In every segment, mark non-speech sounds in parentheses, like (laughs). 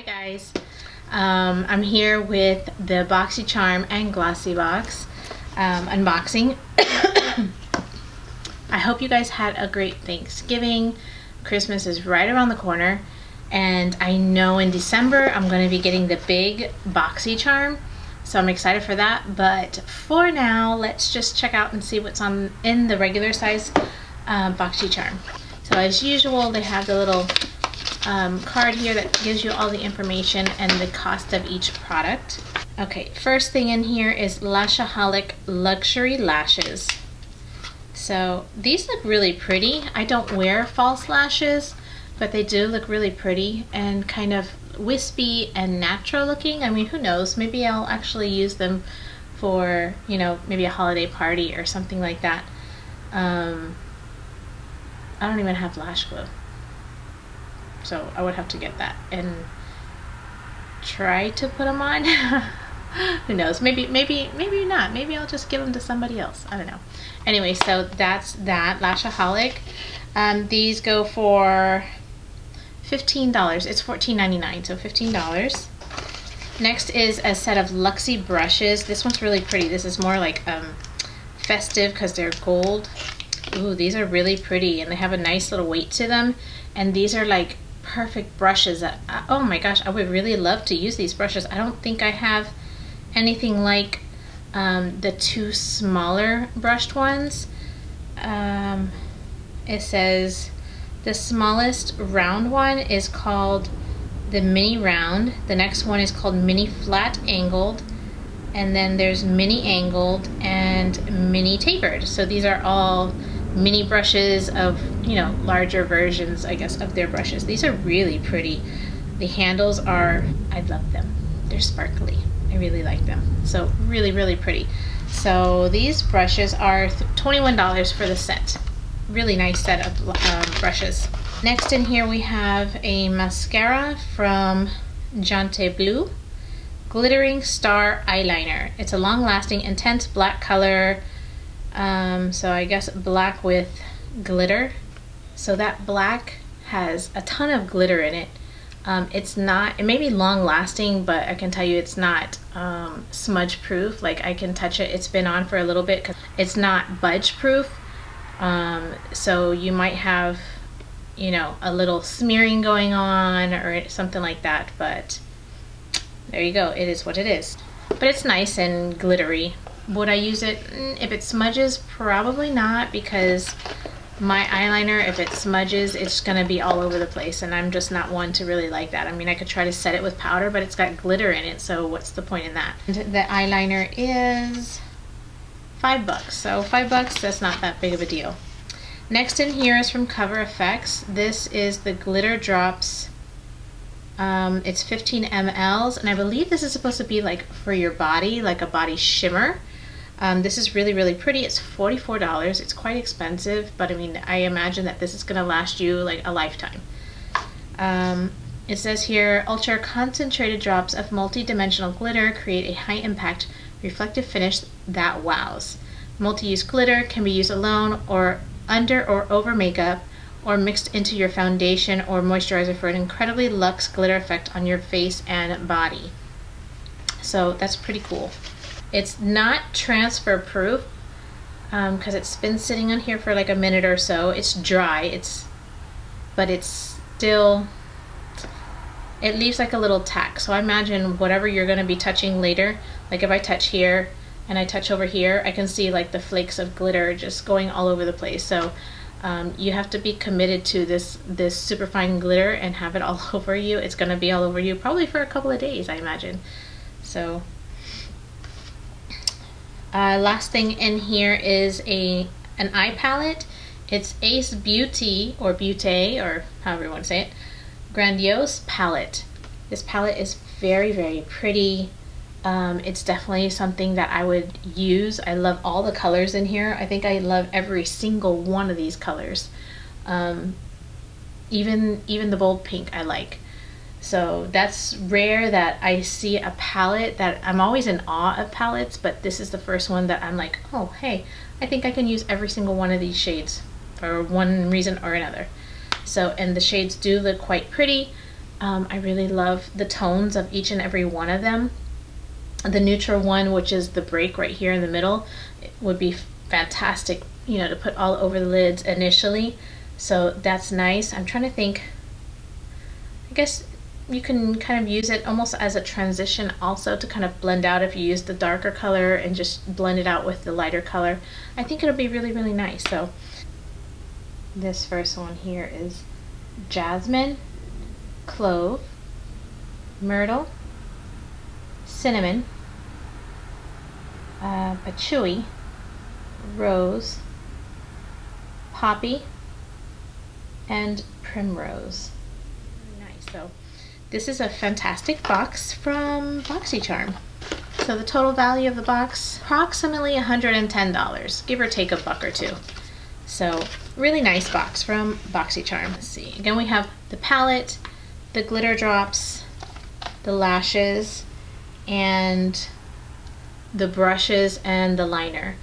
Hi guys, um, I'm here with the BoxyCharm and Glossybox um, unboxing. (coughs) I hope you guys had a great Thanksgiving. Christmas is right around the corner and I know in December I'm going to be getting the big BoxyCharm so I'm excited for that but for now let's just check out and see what's on in the regular size uh, BoxyCharm. So as usual they have the little um, card here that gives you all the information and the cost of each product. Okay, first thing in here is Lashaholic Luxury Lashes. So these look really pretty. I don't wear false lashes, but they do look really pretty and kind of wispy and natural looking. I mean, who knows? Maybe I'll actually use them for, you know, maybe a holiday party or something like that. Um, I don't even have lash glue. So I would have to get that and try to put them on. (laughs) Who knows? Maybe, maybe, maybe not. Maybe I'll just give them to somebody else. I don't know. Anyway, so that's that. Lashaholic. Um, these go for $15. It's $14.99, so $15. Next is a set of Luxie brushes. This one's really pretty. This is more like um, festive because they're gold. Ooh, these are really pretty and they have a nice little weight to them. And these are like perfect brushes uh, oh my gosh, I would really love to use these brushes. I don't think I have anything like um, the two smaller brushed ones. Um, it says the smallest round one is called the mini round. The next one is called mini flat angled. And then there's mini angled and mini tapered. So these are all mini brushes of, you know, larger versions, I guess, of their brushes. These are really pretty. The handles are, I love them. They're sparkly. I really like them. So really, really pretty. So these brushes are $21 for the set. Really nice set of um, brushes. Next in here we have a mascara from Jante Blue. Glittering Star Eyeliner. It's a long-lasting, intense black color um, so I guess black with glitter. So that black has a ton of glitter in it. Um, it's not, it may be long lasting, but I can tell you it's not um, smudge proof. Like I can touch it, it's been on for a little bit because it's not budge proof. Um, so you might have, you know, a little smearing going on or something like that, but there you go. It is what it is. But it's nice and glittery. Would I use it? Mm, if it smudges, probably not because my eyeliner, if it smudges, it's gonna be all over the place and I'm just not one to really like that. I mean, I could try to set it with powder, but it's got glitter in it, so what's the point in that? The eyeliner is five bucks, so five bucks, that's not that big of a deal. Next in here is from Cover FX. This is the Glitter Drops. Um, it's 15 mLs, and I believe this is supposed to be like for your body, like a body shimmer. Um, this is really, really pretty. It's $44. It's quite expensive, but I mean, I imagine that this is going to last you like a lifetime. Um, it says here, ultra concentrated drops of multi-dimensional glitter create a high impact reflective finish that wows. Multi-use glitter can be used alone or under or over makeup or mixed into your foundation or moisturizer for an incredibly luxe glitter effect on your face and body. So that's pretty cool. It's not transfer proof because um, it's been sitting on here for like a minute or so. It's dry, it's, but it's still, it leaves like a little tack. So I imagine whatever you're gonna be touching later, like if I touch here and I touch over here, I can see like the flakes of glitter just going all over the place. So um, you have to be committed to this this super fine glitter and have it all (laughs) over you. It's gonna be all over you probably for a couple of days, I imagine. So uh, last thing in here is a an eye palette. It's Ace Beauty or Beauty or however you want to say it. Grandiose palette. This palette is very very pretty. Um, it's definitely something that I would use. I love all the colors in here. I think I love every single one of these colors. Um, even even the bold pink I like. So that's rare that I see a palette that I'm always in awe of palettes, but this is the first one that I'm like, oh, hey, I think I can use every single one of these shades for one reason or another. So, and the shades do look quite pretty. Um, I really love the tones of each and every one of them. The neutral one, which is the break right here in the middle, would be fantastic, you know, to put all over the lids initially. So that's nice. I'm trying to think, I guess you can kind of use it almost as a transition also to kind of blend out if you use the darker color and just blend it out with the lighter color. I think it'll be really, really nice. So this first one here is jasmine, clove, myrtle, cinnamon, uh, patchouli, rose, poppy, and primrose. This is a fantastic box from BoxyCharm. So the total value of the box, approximately $110, give or take a buck or two. So really nice box from BoxyCharm. Let's see. Again, we have the palette, the glitter drops, the lashes, and the brushes and the liner.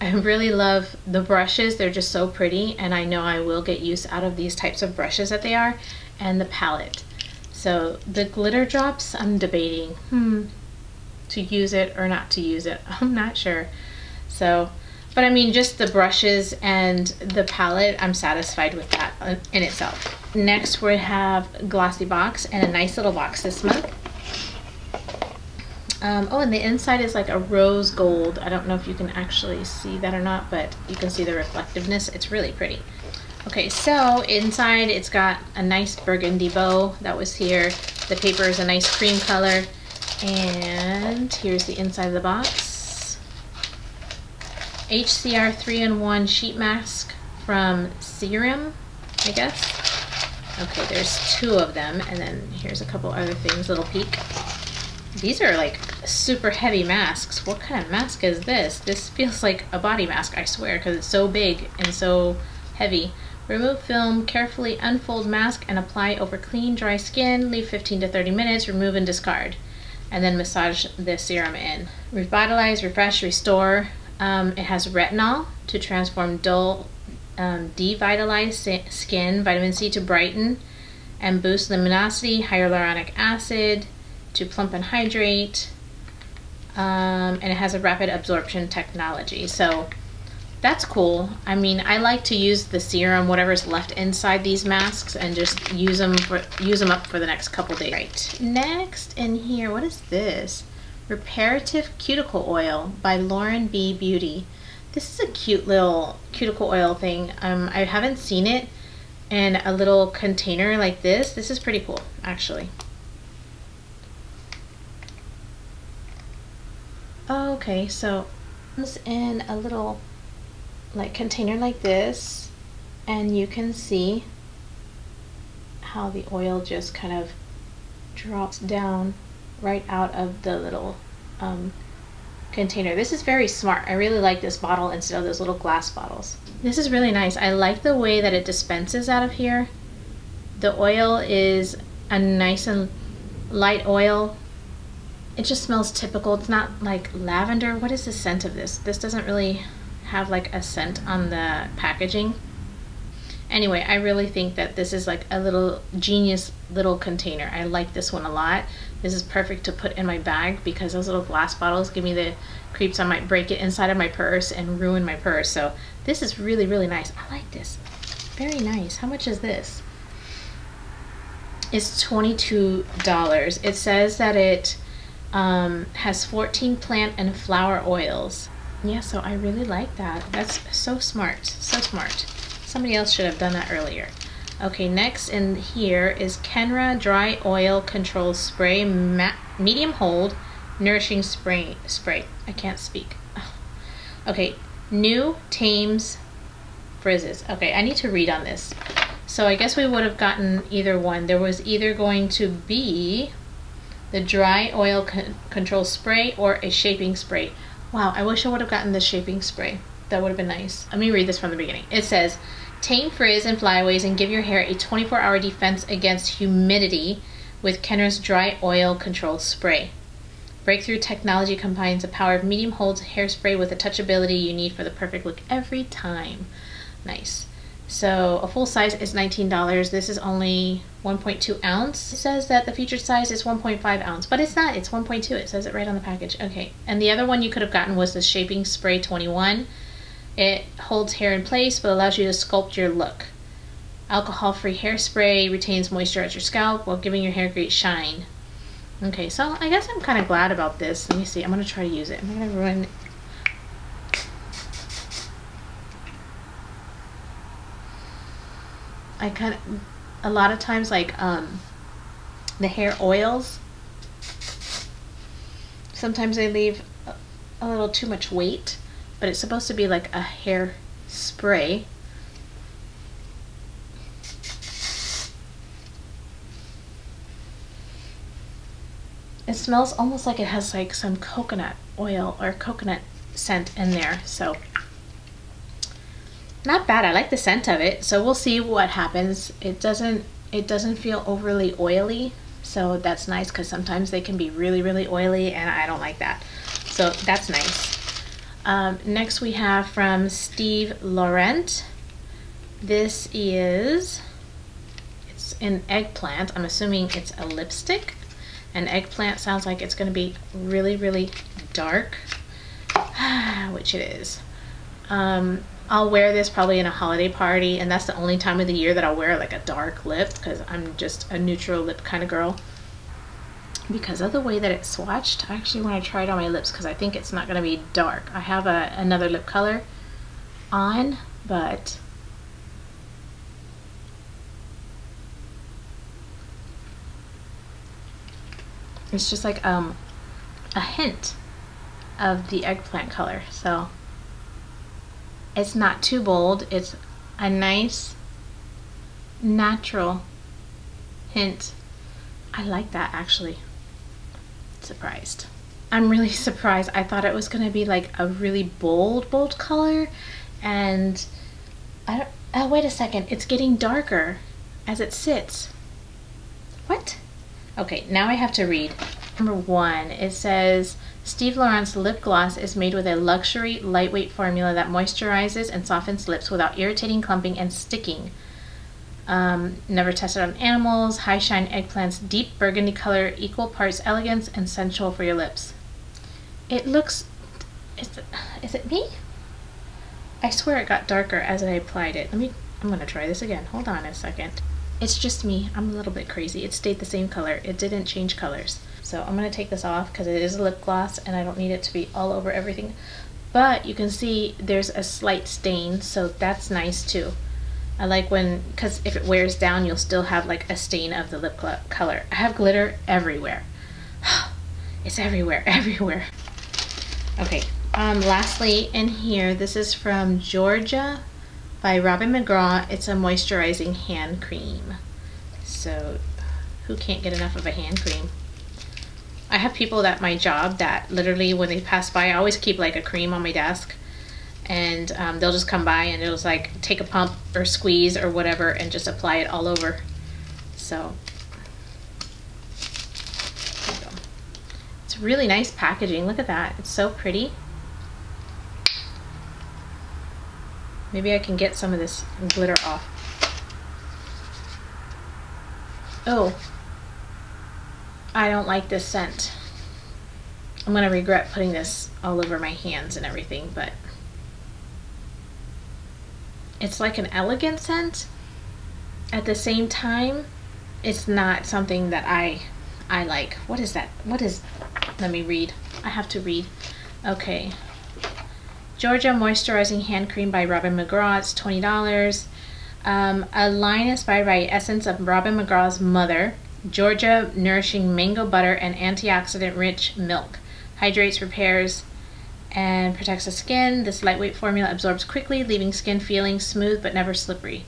I really love the brushes. They're just so pretty and I know I will get use out of these types of brushes that they are and the palette. So the glitter drops, I'm debating, hmm, to use it or not to use it. (laughs) I'm not sure. So, but I mean, just the brushes and the palette, I'm satisfied with that uh, in itself. Next, we have Glossy Box and a nice little box this month. Um, oh, and the inside is like a rose gold. I don't know if you can actually see that or not, but you can see the reflectiveness. It's really pretty. Okay, so inside it's got a nice burgundy bow that was here. The paper is a nice cream color. And here's the inside of the box. HCR 3-in-1 sheet mask from Serum, I guess. Okay, there's two of them, and then here's a couple other things, little peek. These are like super heavy masks. What kind of mask is this? This feels like a body mask, I swear, because it's so big and so heavy. Remove film, carefully unfold mask and apply over clean, dry skin. Leave 15 to 30 minutes, remove and discard. And then massage the serum in. Revitalize, refresh, restore. Um, it has retinol to transform dull, um, devitalized skin, vitamin C to brighten and boost luminosity, hyaluronic acid to plump and hydrate. Um, and it has a rapid absorption technology. So that's cool. I mean, I like to use the serum, whatever's left inside these masks, and just use them for use them up for the next couple days. Right. Next in here, what is this? Reparative Cuticle Oil by Lauren B Beauty. This is a cute little cuticle oil thing. Um, I haven't seen it in a little container like this. This is pretty cool, actually. Okay, so comes in a little like container like this and you can see how the oil just kind of drops down right out of the little um, container. This is very smart. I really like this bottle instead of those little glass bottles. This is really nice. I like the way that it dispenses out of here. The oil is a nice and light oil. It just smells typical. It's not like lavender. What is the scent of this? This doesn't really have like a scent on the packaging. Anyway, I really think that this is like a little genius little container. I like this one a lot. This is perfect to put in my bag because those little glass bottles give me the creeps. I might break it inside of my purse and ruin my purse. So this is really, really nice. I like this. Very nice. How much is this? It's $22. It says that it um, has 14 plant and flower oils. Yeah, so I really like that. That's so smart, so smart. Somebody else should have done that earlier. Okay, next in here is Kenra Dry Oil Control Spray Medium Hold Nourishing Spray. Spray. I can't speak. (laughs) Okay, new Thames Frizzes. Okay, I need to read on this. So I guess we would have gotten either one. There was either going to be the dry oil con control spray or a shaping spray. Wow, I wish I would have gotten the shaping spray. That would have been nice. Let me read this from the beginning. It says, Tame frizz and flyaways and give your hair a 24-hour defense against humidity with Kenra's Dry Oil Control Spray. Breakthrough technology combines the power of medium hold hairspray with the touchability you need for the perfect look every time. Nice. So a full size is $19. This is only 1.2 ounce. It says that the featured size is 1.5 ounce, but it's not. It's 1.2. It says it right on the package. Okay. And the other one you could have gotten was the Shaping Spray 21. It holds hair in place, but allows you to sculpt your look. Alcohol-free hairspray retains moisture at your scalp while giving your hair great shine. Okay, so I guess I'm kind of glad about this. Let me see. I'm going to try to use it. I'm going to ruin I kind of, a lot of times like um, the hair oils, sometimes they leave a, a little too much weight, but it's supposed to be like a hair spray. It smells almost like it has like some coconut oil or coconut scent in there. So not bad. I like the scent of it. So we'll see what happens. It doesn't it doesn't feel overly oily. So that's nice because sometimes they can be really, really oily and I don't like that. So that's nice. Um, next we have from Steve Laurant. This is, it's an eggplant. I'm assuming it's a lipstick. An eggplant sounds like it's going to be really, really dark, (sighs) which it is. Um, I'll wear this probably in a holiday party, and that's the only time of the year that I'll wear like a dark lip because I'm just a neutral lip kind of girl. Because of the way that it's swatched, I actually want to try it on my lips because I think it's not going to be dark. I have a, another lip color on, but it's just like um, a hint of the eggplant color. So it's not too bold. It's a nice, natural hint. I like that actually. Surprised. I'm really (laughs) surprised. I thought it was going to be like a really bold, bold color. And I don't, oh, wait a second. It's getting darker as it sits. What? Okay, now I have to read. Number one, it says Steve Laurant's lip gloss is made with a luxury, lightweight formula that moisturizes and softens lips without irritating clumping and sticking. Um, never tested on animals, high shine eggplants, deep burgundy color, equal parts elegance and sensual for your lips. It looks. Is it, is it me? I swear it got darker as I applied it. Let me. I'm gonna try this again. Hold on a second. It's just me. I'm a little bit crazy. It stayed the same color. It didn't change colors. So I'm going to take this off because it is a lip gloss and I don't need it to be all over everything. But you can see there's a slight stain, so that's nice too. I like when, because if it wears down, you'll still have like a stain of the lip color. I have glitter everywhere. (sighs) it's everywhere, (laughs) everywhere. Okay, um, lastly in here, this is from Georgia by Robin McGraw. It's a moisturizing hand cream. So who can't get enough of a hand cream? I have people at my job that literally when they pass by, I always keep like a cream on my desk and um, they'll just come by and it'll like take a pump or squeeze or whatever and just apply it all over. So it's really nice packaging. Look at that. It's so pretty. Maybe I can get some of this glitter off. Oh, I don't like this scent. I'm going to regret putting this all over my hands and everything, but it's like an elegant scent. At the same time, it's not something that I I like. What is that? What is Let me read. I have to read. Okay. Georgia Moisturizing Hand Cream by Robin McGraw. It's $20. Um, a line inspired by essence of Robin McGraw's mother. Georgia nourishing mango butter and antioxidant rich milk. Hydrates, repairs, and protects the skin. This lightweight formula absorbs quickly, leaving skin feeling smooth but never slippery.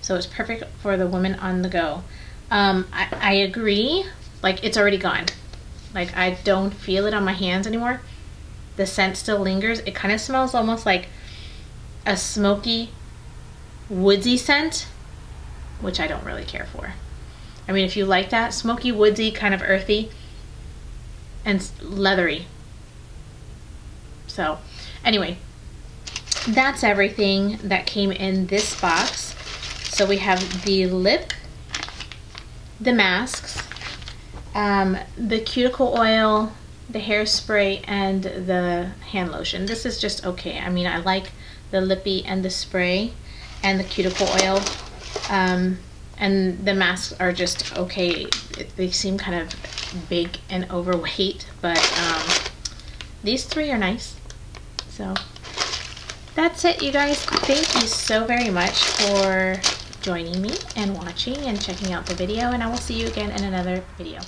So it's perfect for the woman on the go. Um, I, I agree. Like it's already gone. Like I don't feel it on my hands anymore. The scent still lingers. It kind of smells almost like a smoky, woodsy scent, which I don't really care for. I mean, if you like that, smoky, woodsy, kind of earthy, and leathery. So, anyway, that's everything that came in this box. So we have the lip, the masks, um, the cuticle oil, the hairspray, and the hand lotion. This is just okay. I mean, I like the lippy and the spray and the cuticle oil. Um, and the masks are just okay. They seem kind of big and overweight, (laughs) but um, these three are nice. So that's it, you guys. Thank you so very much for joining me and watching and checking out the video, and I will see you again in another video.